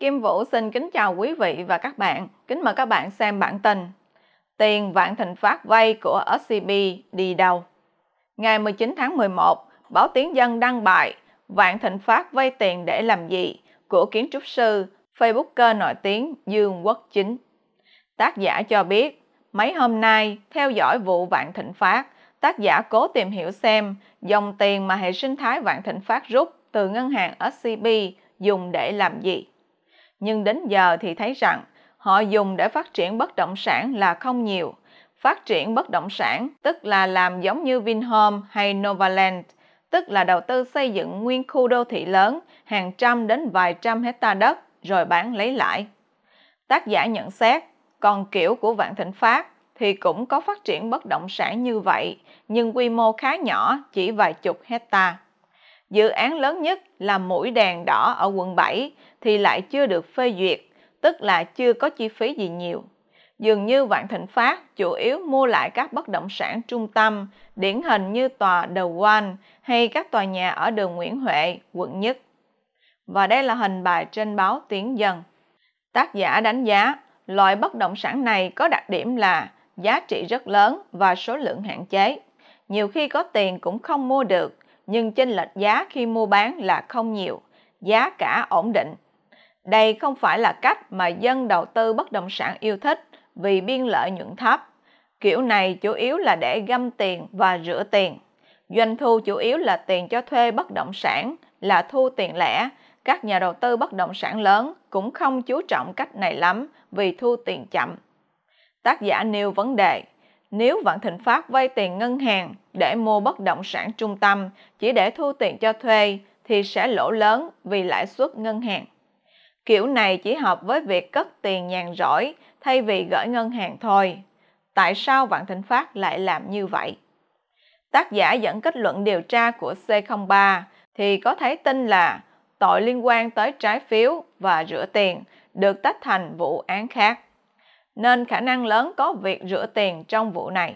Kim Vũ xin kính chào quý vị và các bạn. Kính mời các bạn xem bản tin. Tiền Vạn Thịnh Phát vay của SCB đi đâu? Ngày 19 tháng 11, báo Tiếng Dân đăng bài Vạn Thịnh Phát vay tiền để làm gì? của kiến trúc sư, Facebooker nổi tiếng Dương Quốc Chính. Tác giả cho biết, mấy hôm nay, theo dõi vụ Vạn Thịnh Phát, tác giả cố tìm hiểu xem dòng tiền mà hệ sinh thái Vạn Thịnh Phát rút từ ngân hàng SCB dùng để làm gì. Nhưng đến giờ thì thấy rằng họ dùng để phát triển bất động sản là không nhiều. Phát triển bất động sản tức là làm giống như Vinhome hay Novaland, tức là đầu tư xây dựng nguyên khu đô thị lớn hàng trăm đến vài trăm hecta đất rồi bán lấy lãi. Tác giả nhận xét, còn kiểu của Vạn Thịnh Phát thì cũng có phát triển bất động sản như vậy, nhưng quy mô khá nhỏ, chỉ vài chục hecta. Dự án lớn nhất là mũi đèn đỏ ở quận 7 thì lại chưa được phê duyệt, tức là chưa có chi phí gì nhiều. Dường như Vạn Thịnh Phát chủ yếu mua lại các bất động sản trung tâm, điển hình như tòa The One hay các tòa nhà ở đường Nguyễn Huệ, quận Nhất. Và đây là hình bài trên báo Tiếng Dân. Tác giả đánh giá, loại bất động sản này có đặc điểm là giá trị rất lớn và số lượng hạn chế. Nhiều khi có tiền cũng không mua được, nhưng chênh lệch giá khi mua bán là không nhiều, giá cả ổn định. Đây không phải là cách mà dân đầu tư bất động sản yêu thích vì biên lợi nhuận thấp. Kiểu này chủ yếu là để găm tiền và rửa tiền. Doanh thu chủ yếu là tiền cho thuê bất động sản, là thu tiền lẻ. Các nhà đầu tư bất động sản lớn cũng không chú trọng cách này lắm vì thu tiền chậm. Tác giả nêu vấn đề, nếu Vạn Thịnh Phát vay tiền ngân hàng để mua bất động sản trung tâm chỉ để thu tiền cho thuê, thì sẽ lỗ lớn vì lãi suất ngân hàng. Kiểu này chỉ hợp với việc cất tiền nhàn rỗi thay vì gửi ngân hàng thôi. Tại sao Vạn Thịnh Phát lại làm như vậy? Tác giả dẫn kết luận điều tra của C03 thì có thấy tin là tội liên quan tới trái phiếu và rửa tiền được tách thành vụ án khác. Nên khả năng lớn có việc rửa tiền trong vụ này.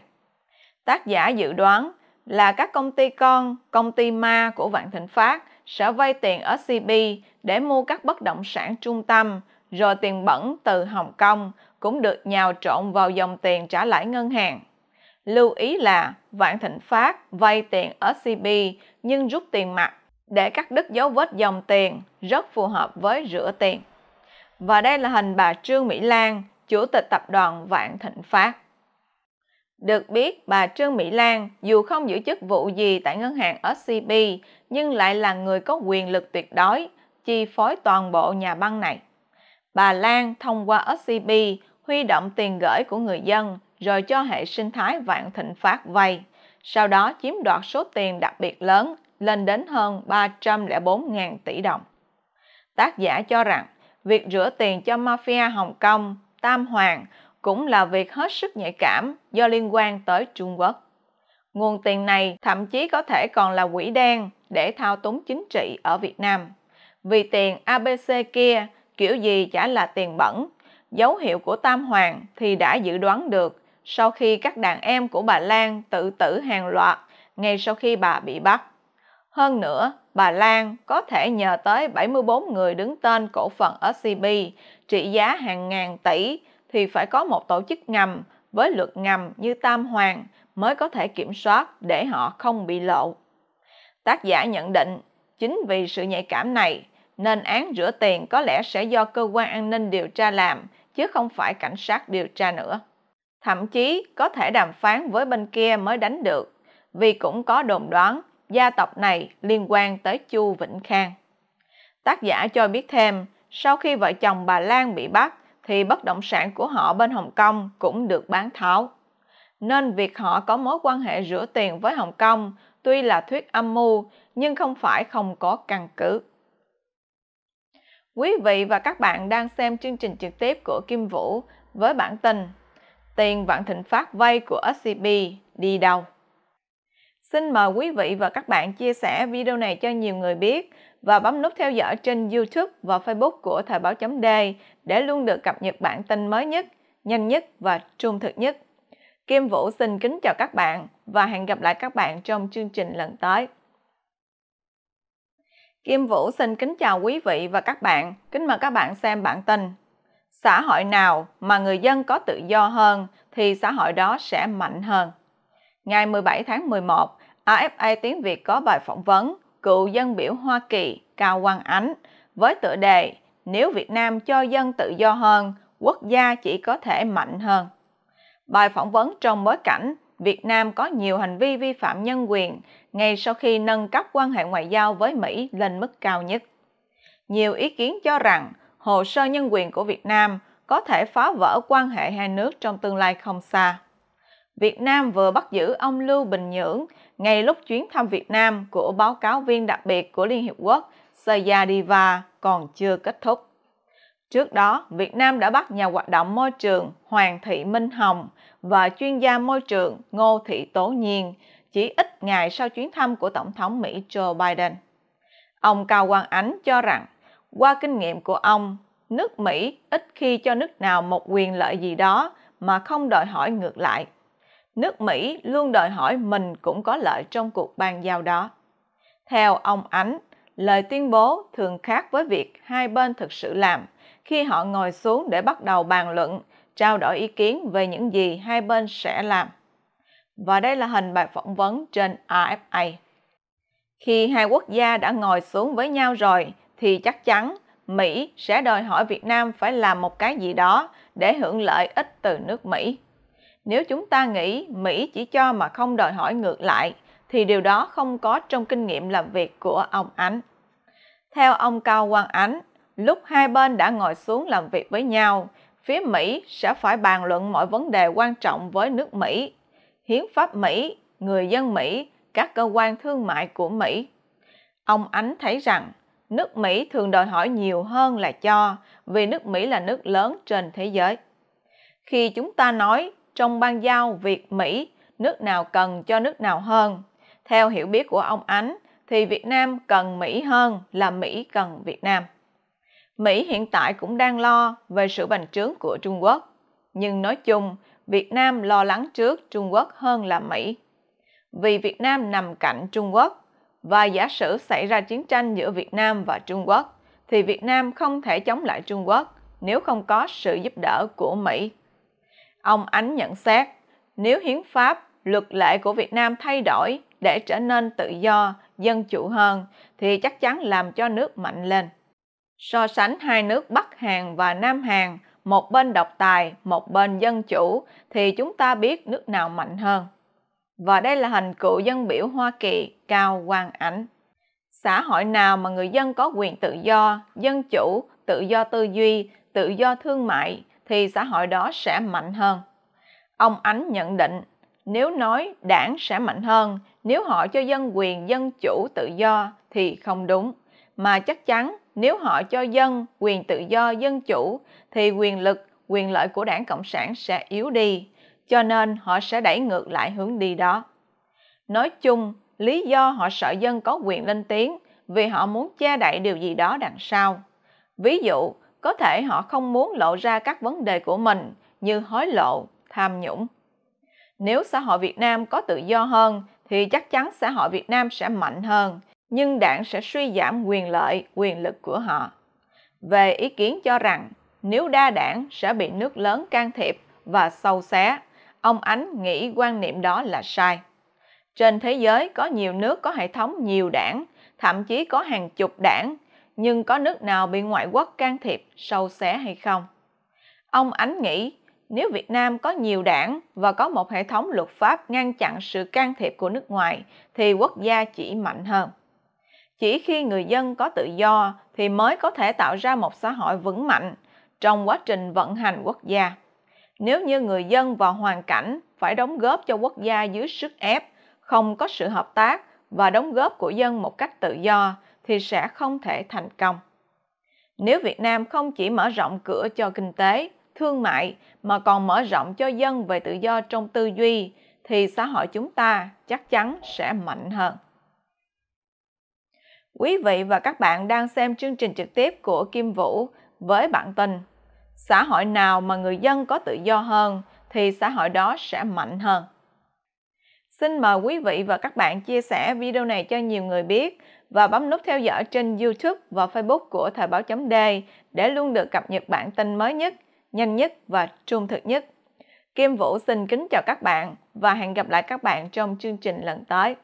Tác giả dự đoán là các công ty con, công ty ma của Vạn Thịnh Phát sẽ vay tiền ở CB để mua các bất động sản trung tâm, rồi tiền bẩn từ Hồng Kông cũng được nhào trộn vào dòng tiền trả lãi ngân hàng. Lưu ý là Vạn Thịnh Phát vay tiền ở CB nhưng rút tiền mặt để cắt đứt dấu vết dòng tiền rất phù hợp với rửa tiền. Và đây là hình bà Trương Mỹ Lan, chủ tịch tập đoàn Vạn Thịnh Phát. Được biết, bà Trương Mỹ Lan dù không giữ chức vụ gì tại ngân hàng SCB nhưng lại là người có quyền lực tuyệt đối, chi phối toàn bộ nhà băng này. Bà Lan thông qua SCB huy động tiền gửi của người dân rồi cho hệ sinh thái vạn thịnh phát vay, sau đó chiếm đoạt số tiền đặc biệt lớn lên đến hơn 304.000 tỷ đồng. Tác giả cho rằng việc rửa tiền cho mafia Hồng Kông, Tam Hoàng cũng là việc hết sức nhạy cảm do liên quan tới Trung Quốc. Nguồn tiền này thậm chí có thể còn là quỹ đen để thao túng chính trị ở Việt Nam. Vì tiền ABC kia kiểu gì chả là tiền bẩn, dấu hiệu của Tam Hoàng thì đã dự đoán được sau khi các đàn em của bà Lan tự tử hàng loạt ngay sau khi bà bị bắt. Hơn nữa, bà Lan có thể nhờ tới 74 người đứng tên cổ phần SCB trị giá hàng ngàn tỷ thì phải có một tổ chức ngầm với luật ngầm như Tam Hoàng mới có thể kiểm soát để họ không bị lộ. Tác giả nhận định, chính vì sự nhạy cảm này nên án rửa tiền có lẽ sẽ do cơ quan an ninh điều tra làm chứ không phải cảnh sát điều tra nữa. Thậm chí có thể đàm phán với bên kia mới đánh được, vì cũng có đồn đoán gia tộc này liên quan tới Chu Vĩnh Khang. Tác giả cho biết thêm, sau khi vợ chồng bà Lan bị bắt, thì bất động sản của họ bên Hồng Kông cũng được bán tháo. Nên việc họ có mối quan hệ rửa tiền với Hồng Kông tuy là thuyết âm mưu nhưng không phải không có căn cứ. Quý vị và các bạn đang xem chương trình trực tiếp của Kim Vũ với bản tin Tiền Vạn Thịnh Phát vay của SCB đi đâu? Xin mời quý vị và các bạn chia sẻ video này cho nhiều người biết và bấm nút theo dõi trên YouTube và Facebook của Thời báo chấm D để luôn được cập nhật bản tin mới nhất, nhanh nhất và trung thực nhất. Kim Vũ xin kính chào các bạn và hẹn gặp lại các bạn trong chương trình lần tới. Kim Vũ xin kính chào quý vị và các bạn. Kính mời các bạn xem bản tin. Xã hội nào mà người dân có tự do hơn thì xã hội đó sẽ mạnh hơn. Ngày 17 tháng 11, AFA Tiếng Việt có bài phỏng vấn cựu dân biểu Hoa Kỳ Cao Quang Ánh với tựa đề Nếu Việt Nam cho dân tự do hơn, quốc gia chỉ có thể mạnh hơn. Bài phỏng vấn trong bối cảnh Việt Nam có nhiều hành vi vi phạm nhân quyền ngay sau khi nâng cấp quan hệ ngoại giao với Mỹ lên mức cao nhất. Nhiều ý kiến cho rằng hồ sơ nhân quyền của Việt Nam có thể phá vỡ quan hệ hai nước trong tương lai không xa. Việt Nam vừa bắt giữ ông Lưu Bình Nhưỡng ngay lúc chuyến thăm Việt Nam của báo cáo viên đặc biệt của Liên Hiệp Quốc Sayadiva còn chưa kết thúc. Trước đó, Việt Nam đã bắt nhà hoạt động môi trường Hoàng Thị Minh Hồng và chuyên gia môi trường Ngô Thị Tố Nhiên chỉ ít ngày sau chuyến thăm của Tổng thống Mỹ Joe Biden. Ông Cao Quang Ánh cho rằng, qua kinh nghiệm của ông, nước Mỹ ít khi cho nước nào một quyền lợi gì đó mà không đòi hỏi ngược lại. Nước Mỹ luôn đòi hỏi mình cũng có lợi trong cuộc bàn giao đó. Theo ông Ánh, lời tuyên bố thường khác với việc hai bên thực sự làm khi họ ngồi xuống để bắt đầu bàn luận, trao đổi ý kiến về những gì hai bên sẽ làm. Và đây là hình bài phỏng vấn trên AFA. Khi hai quốc gia đã ngồi xuống với nhau rồi thì chắc chắn Mỹ sẽ đòi hỏi Việt Nam phải làm một cái gì đó để hưởng lợi ích từ nước Mỹ. Nếu chúng ta nghĩ Mỹ chỉ cho mà không đòi hỏi ngược lại thì điều đó không có trong kinh nghiệm làm việc của ông Ánh. Theo ông Cao Quang Ánh, lúc hai bên đã ngồi xuống làm việc với nhau, phía Mỹ sẽ phải bàn luận mọi vấn đề quan trọng với nước Mỹ, hiến pháp Mỹ, người dân Mỹ, các cơ quan thương mại của Mỹ. Ông Ánh thấy rằng nước Mỹ thường đòi hỏi nhiều hơn là cho vì nước Mỹ là nước lớn trên thế giới. Khi chúng ta nói trong ban giao việc Mỹ, nước nào cần cho nước nào hơn, theo hiểu biết của ông Ánh thì Việt Nam cần Mỹ hơn là Mỹ cần Việt Nam. Mỹ hiện tại cũng đang lo về sự bành trướng của Trung Quốc, nhưng nói chung, Việt Nam lo lắng trước Trung Quốc hơn là Mỹ. Vì Việt Nam nằm cạnh Trung Quốc và giả sử xảy ra chiến tranh giữa Việt Nam và Trung Quốc thì Việt Nam không thể chống lại Trung Quốc nếu không có sự giúp đỡ của Mỹ. Ông Ánh nhận xét, nếu hiến pháp, luật lệ của Việt Nam thay đổi để trở nên tự do, dân chủ hơn thì chắc chắn làm cho nước mạnh lên. So sánh hai nước Bắc Hàn và Nam Hàn, một bên độc tài, một bên dân chủ, thì chúng ta biết nước nào mạnh hơn. Và đây là hình cựu dân biểu Hoa Kỳ Cao Quang Ảnh. Xã hội nào mà người dân có quyền tự do, dân chủ, tự do tư duy, tự do thương mại, thì xã hội đó sẽ mạnh hơn. Ông Ánh nhận định, nếu nói đảng sẽ mạnh hơn, nếu họ cho dân quyền dân chủ tự do thì không đúng, mà chắc chắn nếu họ cho dân quyền tự do dân chủ thì quyền lực, quyền lợi của đảng Cộng sản sẽ yếu đi, cho nên họ sẽ đẩy ngược lại hướng đi đó. Nói chung, lý do họ sợ dân có quyền lên tiếng vì họ muốn che đậy điều gì đó đằng sau. Ví dụ, có thể họ không muốn lộ ra các vấn đề của mình như hối lộ, tham nhũng. Nếu xã hội Việt Nam có tự do hơn thì chắc chắn xã hội Việt Nam sẽ mạnh hơn, nhưng đảng sẽ suy giảm quyền lợi, quyền lực của họ. Về ý kiến cho rằng nếu đa đảng sẽ bị nước lớn can thiệp và sâu xé, ông Ánh nghĩ quan niệm đó là sai. Trên thế giới có nhiều nước có hệ thống nhiều đảng, thậm chí có hàng chục đảng, nhưng có nước nào bị ngoại quốc can thiệp sâu xé hay không? Ông Ánh nghĩ nếu Việt Nam có nhiều đảng và có một hệ thống luật pháp ngăn chặn sự can thiệp của nước ngoài thì quốc gia chỉ mạnh hơn. Chỉ khi người dân có tự do thì mới có thể tạo ra một xã hội vững mạnh trong quá trình vận hành quốc gia. Nếu như người dân vào hoàn cảnh phải đóng góp cho quốc gia dưới sức ép, không có sự hợp tác và đóng góp của dân một cách tự do thì sẽ không thể thành công. Nếu Việt Nam không chỉ mở rộng cửa cho kinh tế, thương mại mà còn mở rộng cho dân về tự do trong tư duy thì xã hội chúng ta chắc chắn sẽ mạnh hơn. Quý vị và các bạn đang xem chương trình trực tiếp của Kim Vũ với bản tin Xã hội nào mà người dân có tự do hơn thì xã hội đó sẽ mạnh hơn. Xin mời quý vị và các bạn chia sẻ video này cho nhiều người biết và bấm nút theo dõi trên YouTube và Facebook của Thời báo chấm D để luôn được cập nhật bản tin mới nhất, nhanh nhất và trung thực nhất. Kim Vũ xin kính chào các bạn và hẹn gặp lại các bạn trong chương trình lần tới.